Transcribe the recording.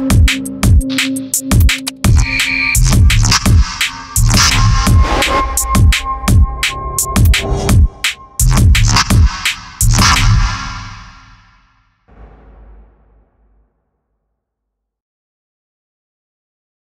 you.